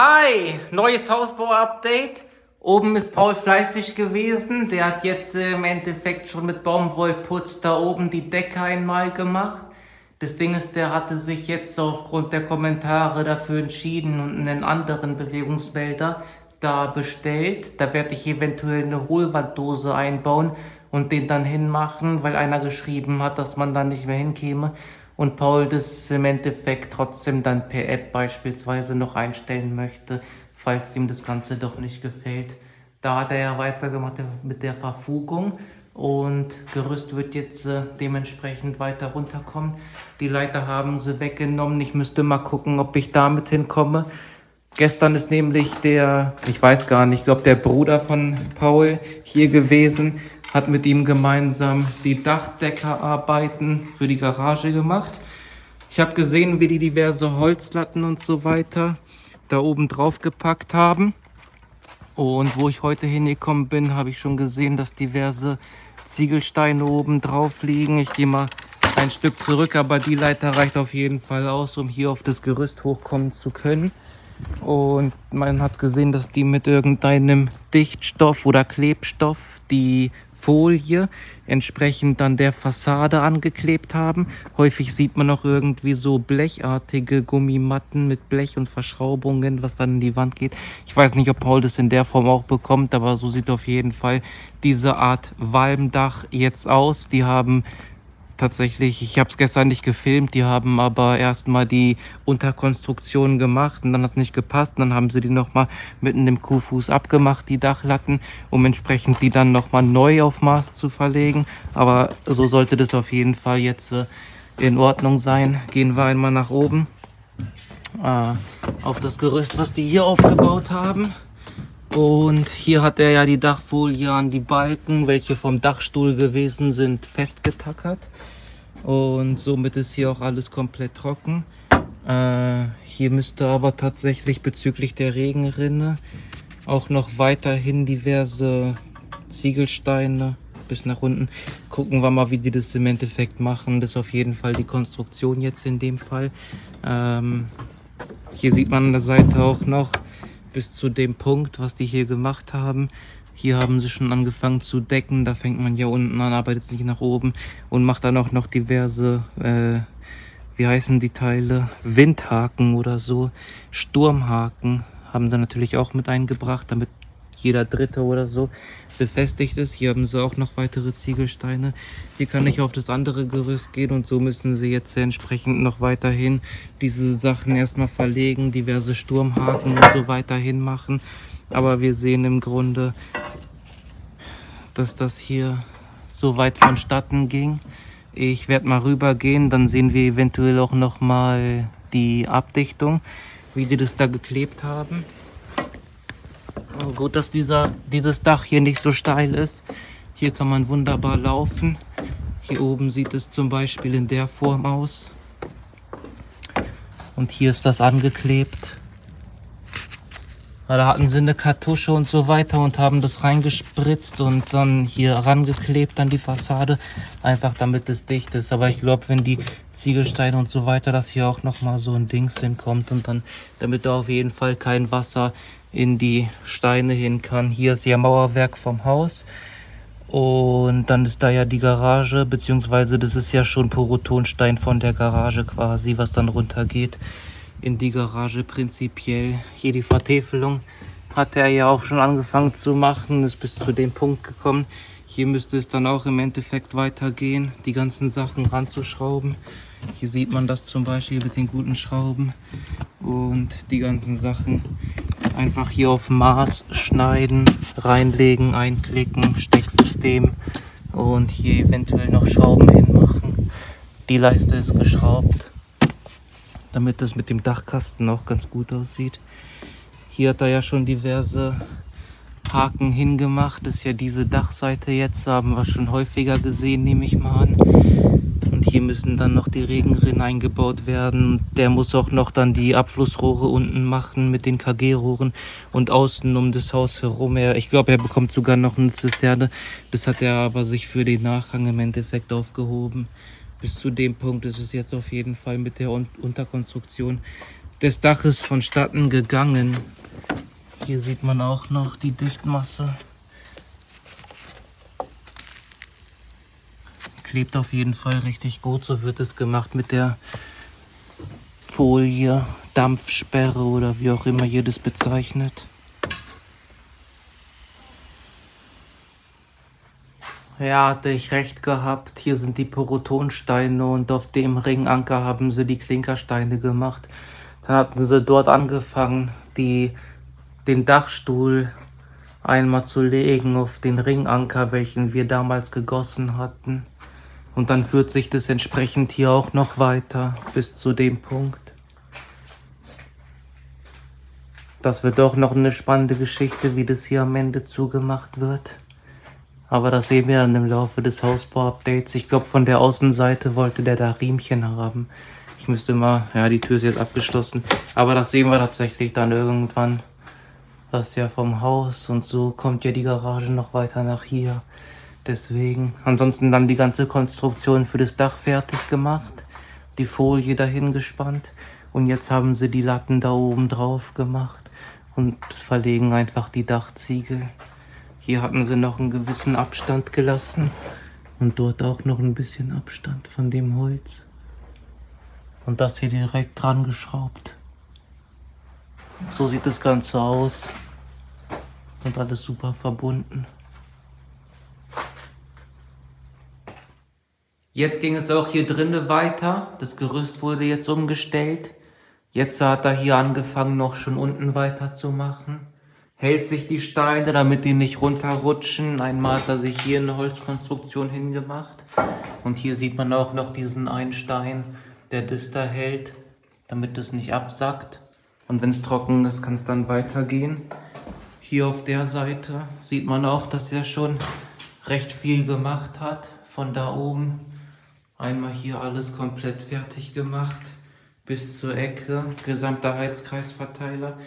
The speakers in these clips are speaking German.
Hi, neues Hausbau-Update. Oben ist Paul fleißig gewesen. Der hat jetzt äh, im Endeffekt schon mit Baumwollputz da oben die Decke einmal gemacht. Das Ding ist, der hatte sich jetzt aufgrund der Kommentare dafür entschieden und einen anderen Bewegungsmelder da bestellt. Da werde ich eventuell eine Hohlwanddose einbauen und den dann hinmachen, weil einer geschrieben hat, dass man da nicht mehr hinkäme und Paul das im Endeffekt trotzdem dann per App beispielsweise noch einstellen möchte, falls ihm das Ganze doch nicht gefällt. Da hat er ja weitergemacht mit der Verfugung und Gerüst wird jetzt äh, dementsprechend weiter runterkommen. Die Leiter haben sie weggenommen. Ich müsste mal gucken, ob ich damit hinkomme. Gestern ist nämlich der, ich weiß gar nicht, ich glaube der Bruder von Paul hier gewesen hat mit ihm gemeinsam die Dachdeckerarbeiten für die Garage gemacht. Ich habe gesehen, wie die diverse Holzlatten und so weiter da oben drauf gepackt haben. Und wo ich heute hingekommen bin, habe ich schon gesehen, dass diverse Ziegelsteine oben drauf liegen. Ich gehe mal ein Stück zurück, aber die Leiter reicht auf jeden Fall aus, um hier auf das Gerüst hochkommen zu können. Und man hat gesehen, dass die mit irgendeinem Dichtstoff oder Klebstoff die Folie entsprechend dann der Fassade angeklebt haben. Häufig sieht man auch irgendwie so blechartige Gummimatten mit Blech und Verschraubungen, was dann in die Wand geht. Ich weiß nicht, ob Paul das in der Form auch bekommt, aber so sieht auf jeden Fall diese Art Walmdach jetzt aus. Die haben tatsächlich, ich habe es gestern nicht gefilmt, die haben aber erstmal die Unterkonstruktion gemacht und dann hat es nicht gepasst. Und dann haben sie die nochmal mitten im Kuhfuß abgemacht, die Dachlatten, um entsprechend die dann nochmal neu auf Maß zu verlegen. Aber so sollte das auf jeden Fall jetzt äh, in Ordnung sein. Gehen wir einmal nach oben äh, auf das Gerüst, was die hier aufgebaut haben. Und hier hat er ja die Dachfolie an die Balken, welche vom Dachstuhl gewesen sind, festgetackert. Und somit ist hier auch alles komplett trocken. Äh, hier müsste aber tatsächlich bezüglich der Regenrinne auch noch weiterhin diverse Ziegelsteine bis nach unten. Gucken wir mal, wie die das im Endeffekt machen. Das ist auf jeden Fall die Konstruktion jetzt in dem Fall. Ähm, hier sieht man an der Seite auch noch bis zu dem Punkt, was die hier gemacht haben. Hier haben sie schon angefangen zu decken. Da fängt man ja unten an, arbeitet sich nach oben und macht dann auch noch diverse, äh, wie heißen die Teile? Windhaken oder so. Sturmhaken haben sie natürlich auch mit eingebracht, damit jeder dritte oder so befestigt ist. Hier haben sie auch noch weitere Ziegelsteine. Hier kann ich auf das andere Gerüst gehen und so müssen sie jetzt entsprechend noch weiterhin diese Sachen erstmal verlegen, diverse Sturmhaken und so weiterhin machen. Aber wir sehen im Grunde, dass das hier so weit vonstatten ging. Ich werde mal rübergehen, dann sehen wir eventuell auch noch mal die Abdichtung, wie die das da geklebt haben. Gut, dass dieser, dieses Dach hier nicht so steil ist. Hier kann man wunderbar laufen. Hier oben sieht es zum Beispiel in der Form aus. Und hier ist das angeklebt. Da hatten sie eine Kartusche und so weiter und haben das reingespritzt und dann hier rangeklebt an die Fassade, einfach damit es dicht ist. Aber ich glaube, wenn die Ziegelsteine und so weiter, dass hier auch nochmal so ein Dings hinkommt und dann, damit da auf jeden Fall kein Wasser in die Steine hin kann. Hier ist ja Mauerwerk vom Haus. Und dann ist da ja die Garage, beziehungsweise das ist ja schon Porotonstein von der Garage quasi, was dann runtergeht in die Garage prinzipiell. Hier die Vertäfelung hat er ja auch schon angefangen zu machen, ist bis zu dem Punkt gekommen. Hier müsste es dann auch im Endeffekt weitergehen, die ganzen Sachen ranzuschrauben. Hier sieht man das zum Beispiel mit den guten Schrauben und die ganzen Sachen einfach hier auf Maß schneiden, reinlegen, einklicken, Stecksystem und hier eventuell noch Schrauben hinmachen. Die Leiste ist geschraubt, damit das mit dem Dachkasten auch ganz gut aussieht. Hier hat er ja schon diverse Haken hingemacht. Das ist ja diese Dachseite jetzt, haben wir schon häufiger gesehen, nehme ich mal an. Hier müssen dann noch die Regenrinnen eingebaut werden. Der muss auch noch dann die Abflussrohre unten machen mit den KG-Rohren und außen um das Haus herum. Er, ich glaube, er bekommt sogar noch eine Zisterne. Das hat er aber sich für den Nachgang im Endeffekt aufgehoben. Bis zu dem Punkt ist es jetzt auf jeden Fall mit der Unterkonstruktion des Daches vonstatten gegangen. Hier sieht man auch noch die Dichtmasse. Klebt auf jeden Fall richtig gut. So wird es gemacht mit der Folie, Dampfsperre oder wie auch immer ihr das bezeichnet. Ja, hatte ich recht gehabt. Hier sind die Porotonsteine und auf dem Ringanker haben sie die Klinkersteine gemacht. Dann hatten sie dort angefangen, die, den Dachstuhl einmal zu legen auf den Ringanker, welchen wir damals gegossen hatten. Und dann führt sich das entsprechend hier auch noch weiter bis zu dem Punkt. Das wird auch noch eine spannende Geschichte, wie das hier am Ende zugemacht wird. Aber das sehen wir dann im Laufe des Hausbau-Updates. Ich glaube, von der Außenseite wollte der da Riemchen haben. Ich müsste mal, ja, die Tür ist jetzt abgeschlossen. Aber das sehen wir tatsächlich dann irgendwann. Das ist ja vom Haus und so kommt ja die Garage noch weiter nach hier. Deswegen, ansonsten dann die ganze Konstruktion für das Dach fertig gemacht. Die Folie dahin gespannt. Und jetzt haben sie die Latten da oben drauf gemacht und verlegen einfach die Dachziegel. Hier hatten sie noch einen gewissen Abstand gelassen und dort auch noch ein bisschen Abstand von dem Holz. Und das hier direkt dran geschraubt. So sieht das Ganze aus. Und alles super verbunden. Jetzt ging es auch hier drinnen weiter. Das Gerüst wurde jetzt umgestellt. Jetzt hat er hier angefangen, noch schon unten weiterzumachen. Hält sich die Steine, damit die nicht runterrutschen. Einmal hat er sich hier eine Holzkonstruktion hingemacht. Und hier sieht man auch noch diesen einen Stein, der das da hält, damit es nicht absackt. Und wenn es trocken ist, kann es dann weitergehen. Hier auf der Seite sieht man auch, dass er schon recht viel gemacht hat. Von da oben einmal hier alles komplett fertig gemacht. Bis zur Ecke, gesamter Heizkreisverteiler.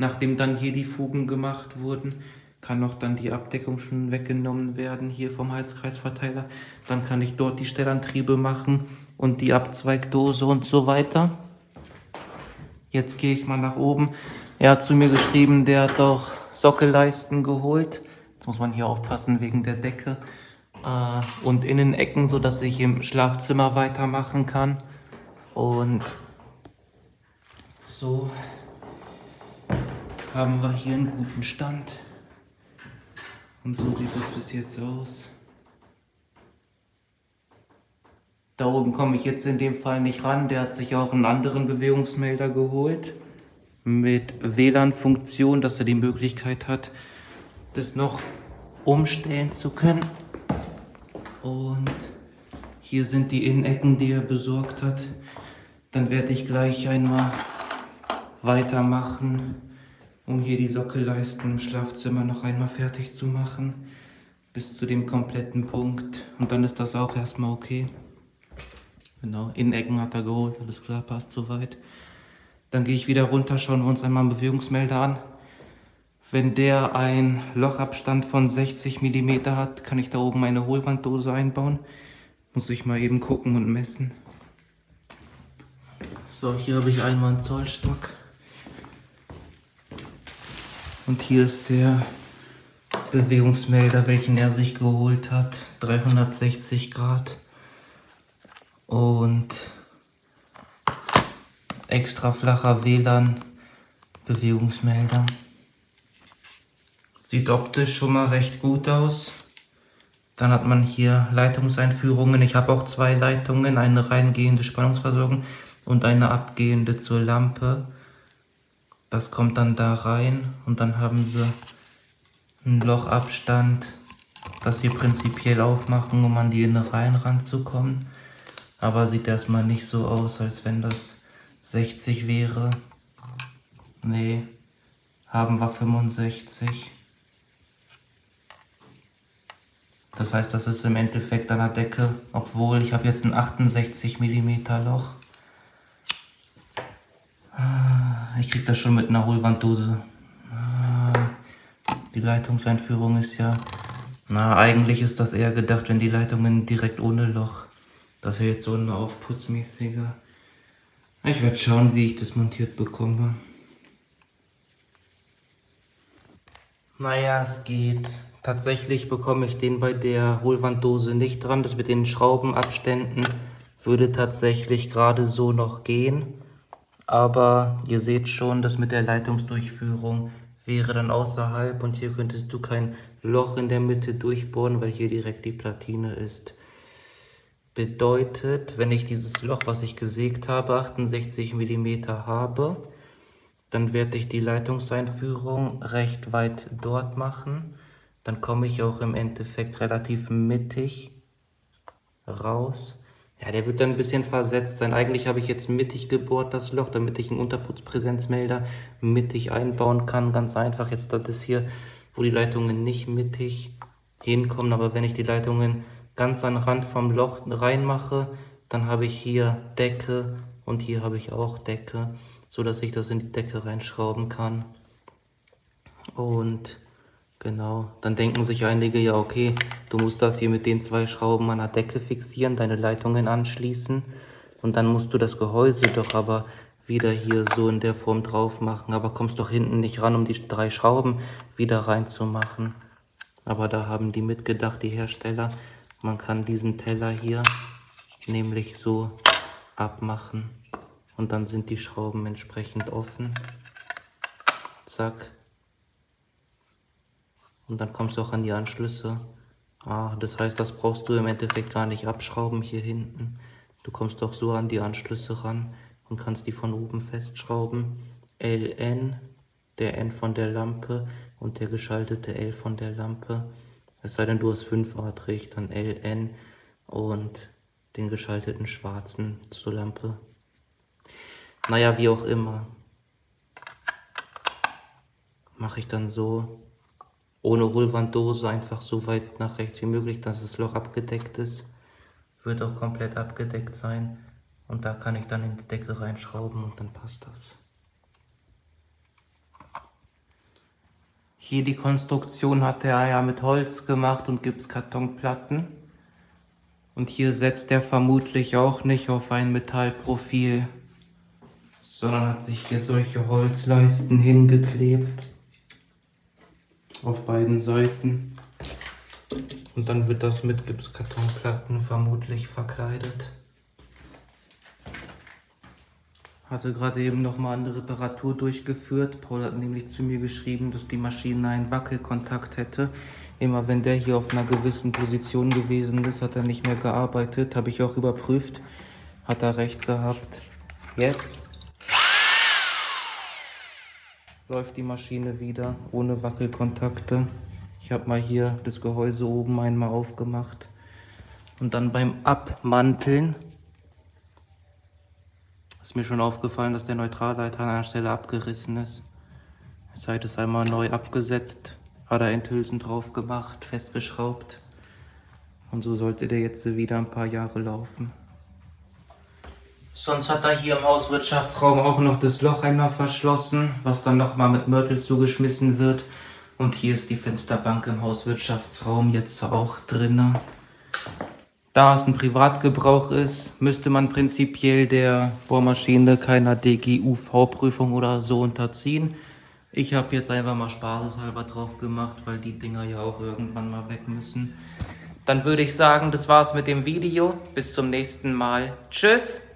Nachdem dann hier die Fugen gemacht wurden, kann auch dann die Abdeckung schon weggenommen werden hier vom Heizkreisverteiler. Dann kann ich dort die Stellantriebe machen und die Abzweigdose und so weiter. Jetzt gehe ich mal nach oben. Er hat zu mir geschrieben, der hat auch Sockelleisten geholt. Jetzt muss man hier aufpassen wegen der Decke. Äh, und Innenecken, so dass ich im Schlafzimmer weitermachen kann. Und so haben wir hier einen guten Stand. Und so sieht es bis jetzt aus. Da oben komme ich jetzt in dem Fall nicht ran. Der hat sich auch einen anderen Bewegungsmelder geholt. Mit WLAN-Funktion, dass er die Möglichkeit hat, das noch umstellen zu können. Und hier sind die Innenecken, die er besorgt hat. Dann werde ich gleich einmal weitermachen, um hier die Sockelleisten im Schlafzimmer noch einmal fertig zu machen. Bis zu dem kompletten Punkt. Und dann ist das auch erstmal okay. Genau, Innecken hat er geholt, alles klar, passt soweit. Dann gehe ich wieder runter, schauen wir uns einmal einen Bewegungsmelder an. Wenn der einen Lochabstand von 60 mm hat, kann ich da oben eine Hohlwanddose einbauen. Muss ich mal eben gucken und messen. So, hier habe ich einmal einen Zollstock. Und hier ist der Bewegungsmelder, welchen er sich geholt hat. 360 Grad und extra flacher WLAN Bewegungsmelder. Sieht optisch schon mal recht gut aus. Dann hat man hier Leitungseinführungen. Ich habe auch zwei Leitungen, eine reingehende Spannungsversorgung und eine abgehende zur Lampe. Das kommt dann da rein und dann haben sie einen Lochabstand, das hier prinzipiell aufmachen, um an die Innereien ranzukommen. Aber sieht erstmal nicht so aus, als wenn das 60 wäre. Nee, haben wir 65. Das heißt, das ist im Endeffekt an der Decke, obwohl ich habe jetzt ein 68 mm Loch. Ah, ich krieg das schon mit einer Hohlwanddose. Ah, die Leitungseinführung ist ja... Na, eigentlich ist das eher gedacht, wenn die Leitungen direkt ohne Loch das ist jetzt so ein aufputzmäßiger Ich werde schauen, wie ich das montiert bekomme. Naja, es geht. Tatsächlich bekomme ich den bei der Hohlwanddose nicht dran. Das mit den Schraubenabständen würde tatsächlich gerade so noch gehen. Aber ihr seht schon, das mit der Leitungsdurchführung wäre dann außerhalb und hier könntest du kein Loch in der Mitte durchbohren, weil hier direkt die Platine ist. Bedeutet, wenn ich dieses Loch, was ich gesägt habe, 68 mm habe, dann werde ich die Leitungseinführung recht weit dort machen. Dann komme ich auch im Endeffekt relativ mittig raus. Ja, der wird dann ein bisschen versetzt sein. Eigentlich habe ich jetzt mittig gebohrt, das Loch, damit ich einen Unterputzpräsenzmelder mittig einbauen kann. Ganz einfach. Jetzt das ist hier, wo die Leitungen nicht mittig hinkommen. Aber wenn ich die Leitungen ganz an den Rand vom Loch reinmache, dann habe ich hier Decke und hier habe ich auch Decke so dass ich das in die Decke reinschrauben kann. Und genau, dann denken sich einige, ja okay, du musst das hier mit den zwei Schrauben an der Decke fixieren, deine Leitungen anschließen und dann musst du das Gehäuse doch aber wieder hier so in der Form drauf machen, aber kommst doch hinten nicht ran, um die drei Schrauben wieder reinzumachen. Aber da haben die mitgedacht, die Hersteller, man kann diesen Teller hier nämlich so abmachen und dann sind die Schrauben entsprechend offen. Zack. Und dann kommst du auch an die Anschlüsse. Ah, das heißt, das brauchst du im Endeffekt gar nicht abschrauben hier hinten. Du kommst doch so an die Anschlüsse ran und kannst die von oben festschrauben. LN, der N von der Lampe und der geschaltete L von der Lampe. Es sei denn, du hast fünfartig, dann LN und den geschalteten schwarzen zur Lampe. Naja, wie auch immer. Mache ich dann so, ohne Hohlwanddose, einfach so weit nach rechts wie möglich, dass das Loch abgedeckt ist. Wird auch komplett abgedeckt sein. Und da kann ich dann in die Decke reinschrauben und dann passt das. Hier die Konstruktion hat er ja mit Holz gemacht und Gipskartonplatten. Und hier setzt er vermutlich auch nicht auf ein Metallprofil sondern hat sich hier solche Holzleisten hingeklebt. Auf beiden Seiten. Und dann wird das mit Gipskartonplatten vermutlich verkleidet. Hatte gerade eben nochmal eine Reparatur durchgeführt. Paul hat nämlich zu mir geschrieben, dass die Maschine einen Wackelkontakt hätte. Immer wenn der hier auf einer gewissen Position gewesen ist, hat er nicht mehr gearbeitet. Habe ich auch überprüft. Hat er recht gehabt. Jetzt läuft die Maschine wieder ohne Wackelkontakte. Ich habe mal hier das Gehäuse oben einmal aufgemacht und dann beim Abmanteln ist mir schon aufgefallen, dass der Neutralleiter an einer Stelle abgerissen ist. Jetzt habe ich das einmal neu abgesetzt, Aderendhülsen drauf gemacht, festgeschraubt und so sollte der jetzt wieder ein paar Jahre laufen. Sonst hat er hier im Hauswirtschaftsraum auch noch das Loch einmal verschlossen, was dann nochmal mit Mörtel zugeschmissen wird. Und hier ist die Fensterbank im Hauswirtschaftsraum jetzt auch drin. Da es ein Privatgebrauch ist, müsste man prinzipiell der Bohrmaschine keiner DGUV-Prüfung oder so unterziehen. Ich habe jetzt einfach mal spaßeshalber drauf gemacht, weil die Dinger ja auch irgendwann mal weg müssen. Dann würde ich sagen, das war's mit dem Video. Bis zum nächsten Mal. Tschüss!